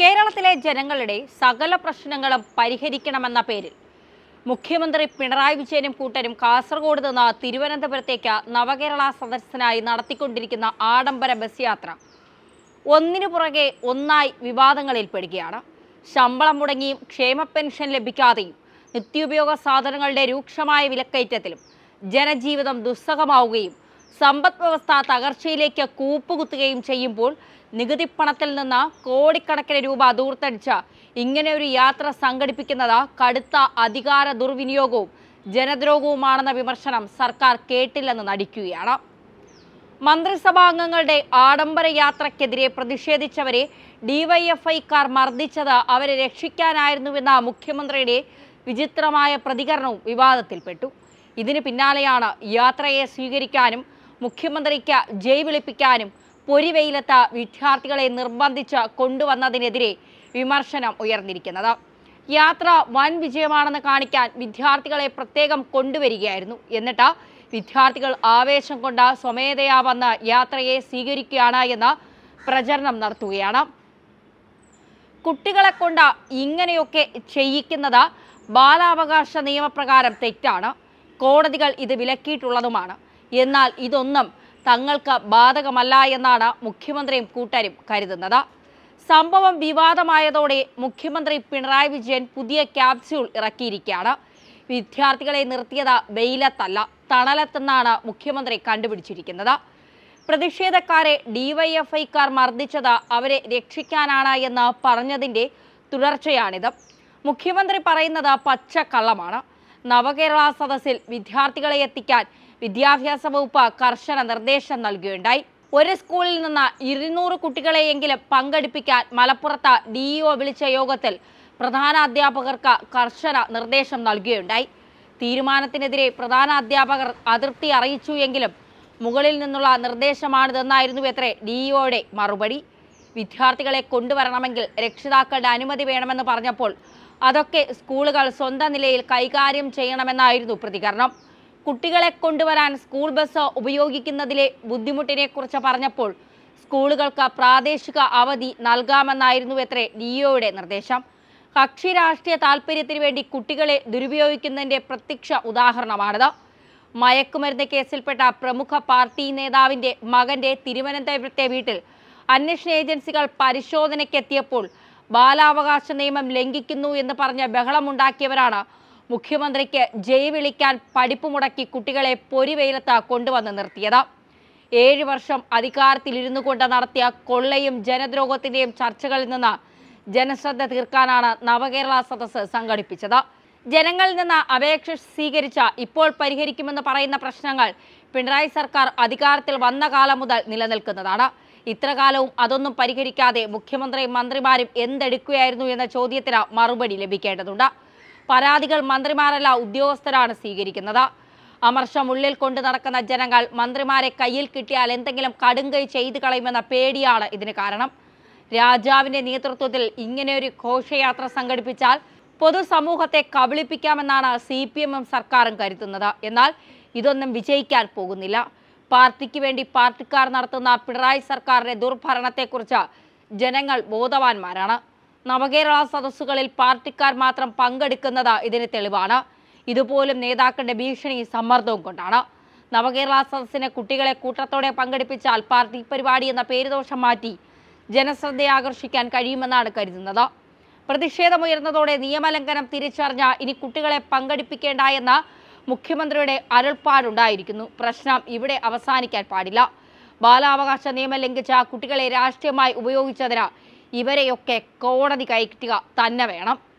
കേരളത്തിലെ ജനങ്ങളുടെ സകല പ്രശ്നങ്ങളും പരിഹരിക്കണമെന്ന പേരിൽ മുഖ്യമന്ത്രി പിണറായി വിജയനും കൂട്ടരും കാസർഗോഡ് നിന്ന് തിരുവനന്തപുരത്തേക്ക് നവകേരള സദസ്സിനായി നടത്തിക്കൊണ്ടിരിക്കുന്ന ആഡംബര ബസ് യാത്ര ഒന്നിനു പുറകെ ഒന്നായി വിവാദങ്ങളിൽ പെടുകയാണ് ശമ്പളം മുടങ്ങിയും ക്ഷേമ പെൻഷൻ ലഭിക്കാതെയും നിത്യോപയോഗ സാധനങ്ങളുടെ രൂക്ഷമായ വിലക്കയറ്റത്തിലും ജനജീവിതം ദുസ്സഹമാവുകയും സമ്പദ് വ്യവസ്ഥ തകർച്ചയിലേക്ക് കൂപ്പുകുത്തുകയും ചെയ്യുമ്പോൾ നികുതിപ്പണത്തിൽ നിന്ന് കോടിക്കണക്കിന് രൂപ ദൂർത്തടിച്ച് ഇങ്ങനെ ഒരു യാത്ര സംഘടിപ്പിക്കുന്നത് കടുത്ത അധികാര ദുർവിനിയോഗവും ജനദ്രോഹവുമാണെന്ന വിമർശനം സർക്കാർ കേട്ടില്ലെന്ന് നടിക്കുകയാണ്. മന്ത്രിസഭാ അംഗങ്ങളുടെ ആഡംബര യാത്രക്കെതിരെ പ്രതിഷേധിച്ചവരെ ഡിവൈഎഫ്ഐക്കാർ മർദ്ദിച്ചത് അവരെ രക്ഷിക്കാനായിരുന്നുവെന്ന മുഖ്യമന്ത്രിയുടെ വിചിത്രമായ പ്രതികരണവും വിവാദത്തിൽപ്പെട്ടു. ഇതിന് പിന്നാലെയാണ് യാത്രയെ സ്വീകരിക്കാനും മുഖ്യമന്ത്രിക്ക് ജയ് വിളിപ്പിക്കാനും പൊരിവെയിലത്ത് വിദ്യാർത്ഥികളെ നിർബന്ധിച്ച് കൊണ്ടുവന്നതിനെതിരെ വിമർശനം ഉയർന്നിരിക്കുന്നത്. യാത്ര വൻ വിജയമാണെന്ന് കാണിക്കാൻ വിദ്യാർത്ഥികളെ പ്രത്യേകം കൊണ്ടുവരികയായിരുന്നു. എന്നിട്ട് വിദ്യാർത്ഥികൾ ആവേശം കൊണ്ട് സ്വമേധയാ വന്ന് യാത്രയെ സ്വീകരിക്കുകയാണ് എന്ന് പ്രചരണം നടത്തുകയാണ്. കുട്ടികളെ കൊണ്ട് ഇങ്ങനെയൊക്കെ ചെയ്യിക്കുന്നത് ബാലാവകാശ നിയമപ്രകാരം തെറ്റാണ്. കോടതികൾ ഇത് വിലക്കിയിട്ടുള്ളതുമാണ്. എന്നാൽ ഇതൊന്നും തങ്ങൾക്ക് ബാധകമല്ല എന്നാണ് മുഖ്യമന്ത്രിയും കൂട്ടരും കരുതുന്നത്. സംഭവം വിവാദമായതോടെ മുഖ്യമന്ത്രി പിണറായി വിജയൻ പുതിയ ക്യാപ്സ്യൂൾ ഇറക്കിയിരിക്കുകയാണ്. വിദ്യാർത്ഥികളെ നിർത്തിയത് വെയിലത്തല്ല തണലത്തെന്നാണ് മുഖ്യമന്ത്രി കണ്ടുപിടിച്ചിരിക്കുന്നത്. പ്രതിഷേധക്കാരെ ഡിവൈഎഫ്ഐക്കാർ മർദ്ദിച്ചത് അവരെ രക്ഷിക്കാനാണ് എന്ന് പറഞ്ഞതിന്റെ തുടർച്ചയാണിത്. മുഖ്യമന്ത്രി പറയുന്നത് പച്ചക്കള്ളമാണ്. നവകേരള സദസ്സിൽ വിദ്യാർത്ഥികളെ എത്തിക്കാൻ വിദ്യാഭ്യാസ വകുപ്പ് കർശന നിർദ്ദേശം നൽകുകയുണ്ടായി. ഒരു സ്കൂളിൽ നിന്ന് ഇരുന്നൂറ് കുട്ടികളെയെങ്കിലും പങ്കെടുപ്പിക്കാൻ മലപ്പുറത്ത് ഡിഇഒ വിളിച്ച യോഗത്തിൽ പ്രധാന അധ്യാപകർക്ക് കർശന നിർദ്ദേശം നൽകുകയുണ്ടായി. തീരുമാനത്തിനെതിരെ പ്രധാന അധ്യാപകർ അതൃപ്തി അറിയിച്ചു എങ്കിലും മുകളിൽ നിന്നുള്ള നിർദ്ദേശമാണിതെന്നായിരുന്നു എത്രേ ഡിഇഒയുടെ മറുപടി. വിദ്യാർത്ഥികളെ കൊണ്ടുവരണമെങ്കിൽ രക്ഷിതാക്കളുടെ അനുമതി വേണമെന്ന് പറഞ്ഞപ്പോൾ അതൊക്കെ സ്കൂളുകൾ സ്വന്തം നിലയിൽ കൈകാര്യം ചെയ്യണമെന്നായിരുന്നു പ്രതികരണം. കുട്ടികളെ കൊണ്ടുവരാൻ സ്കൂൾ ബസ് ഉപയോഗിക്കുന്നതിലെ ബുദ്ധിമുട്ടിനെ കുറിച്ച് പറഞ്ഞപ്പോൾ സ്കൂളുകൾക്ക് പ്രാദേശിക അവധി നൽകാമെന്നായിരുന്നു എത്രേ ഡിഇഒയുടെ നിർദ്ദേശം. കക്ഷി രാഷ്ട്രീയ താല്പര്യത്തിന് വേണ്ടി കുട്ടികളെ ദുരുപയോഗിക്കുന്നതിന്റെ പ്രത്യക്ഷ ഉദാഹരണമാണിത്. മയക്കുമരുന്ന് കേസിൽപ്പെട്ട പ്രമുഖ പാർട്ടി നേതാവിന്റെ മകന്റെ തിരുവനന്തപുരത്തെ വീട്ടിൽ അന്വേഷണ ഏജൻസികൾ പരിശോധനയ്ക്കെത്തിയപ്പോൾ ബാലാവകാശ നിയമം ലംഘിക്കുന്നു എന്ന് പറഞ്ഞ് ബഹളമുണ്ടാക്കിയവരാണ് മുഖ്യമന്ത്രിക്ക് ജയ് വിളിക്കാൻ പഠിപ്പ് മുടക്കി കുട്ടികളെ പൊരിവെയിലത്ത് കൊണ്ടുവന്ന് നിർത്തിയത്. ഏഴ് വർഷം അധികാരത്തിലിരുന്നു കൊണ്ട് നടത്തിയ കൊള്ളയും ജനദ്രോഹത്തിന്റെയും ചർച്ചകളിൽ നിന്ന് ജനശ്രദ്ധ തീർക്കാനാണ് നവകേരള സദസ്സ് സംഘടിപ്പിച്ചത്. ജനങ്ങളിൽ നിന്ന് അപേക്ഷ സ്വീകരിച്ച ഇപ്പോൾ പരിഹരിക്കുമെന്ന് പറയുന്ന പ്രശ്നങ്ങൾ പിണറായി സർക്കാർ അധികാരത്തിൽ വന്ന കാലം മുതൽ നിലനിൽക്കുന്നതാണ്. ഇത്രകാലവും അതൊന്നും പരിഹരിക്കാതെ മുഖ്യമന്ത്രിയും മന്ത്രിമാരും എന്തെടുക്കുകയായിരുന്നു എന്ന ചോദ്യത്തിന് മറുപടി ലഭിക്കേണ്ടതുണ്ട്. പരാതികൾ മന്ത്രിമാരല്ല ഉദ്യോഗസ്ഥരാണ് സ്വീകരിക്കുന്നത്. അമർഷം ഉള്ളിൽ കൊണ്ട് നടക്കുന്ന ജനങ്ങൾ മന്ത്രിമാരെ കയ്യിൽ കിട്ടിയാൽ എന്തെങ്കിലും കടുങ്കൈ ചെയ്തു കളയുമെന്ന പേടിയാണ് ഇതിന് കാരണം. രാജാവിന്റെ നേതൃത്വത്തിൽ ഇങ്ങനെയൊരു ഘോഷയാത്ര സംഘടിപ്പിച്ചാൽ പൊതുസമൂഹത്തെ കബളിപ്പിക്കാമെന്നാണ് സി പി എമ്മും സർക്കാരും കരുതുന്നത്. എന്നാൽ ഇതൊന്നും വിജയിക്കാൻ പോകുന്നില്ല. പാർട്ടിക്ക് വേണ്ടി പാർട്ടിക്കാർ നടത്തുന്ന പിണറായി സർക്കാരിന്റെ ദുർഭരണത്തെക്കുറിച്ച് ജനങ്ങൾ ബോധവാന്മാരാണ്. നവകേരള സദസ്സുകളിൽ പാർട്ടിക്കാർ മാത്രം പങ്കെടുക്കുന്നത് ഇതിന് തെളിവാണ്. ഇതുപോലും നേതാക്കളുടെ ഭീഷണി സമ്മർദ്ദവും കൊണ്ടാണ്. നവകേരള സദസ്സിന് കുട്ടികളെ കൂട്ടത്തോടെ പങ്കെടുപ്പിച്ചാൽ പാർട്ടി പരിപാടി എന്ന പേരുദോഷം മാറ്റി ജനശ്രദ്ധയെ ആകർഷിക്കാൻ കഴിയുമെന്നാണ് കരുതുന്നത്. പ്രതിഷേധമുയർന്നതോടെ നിയമലംഘനം തിരിച്ചറിഞ്ഞ ഇനി കുട്ടികളെ പങ്കെടുപ്പിക്കേണ്ട എന്ന മുഖ്യമന്ത്രിയുടെ അരുൾപ്പാടുണ്ടായിരിക്കുന്നു. പ്രശ്നം ഇവിടെ അവസാനിക്കാൻ പാടില്ല. ബാലാവകാശ നിയമം ലംഘിച്ച കുട്ടികളെ രാഷ്ട്രീയമായി ഉപയോഗിച്ചതിന് ഇവരെയൊക്കെ കോടതി കയറ്റുക തന്നെ വേണം.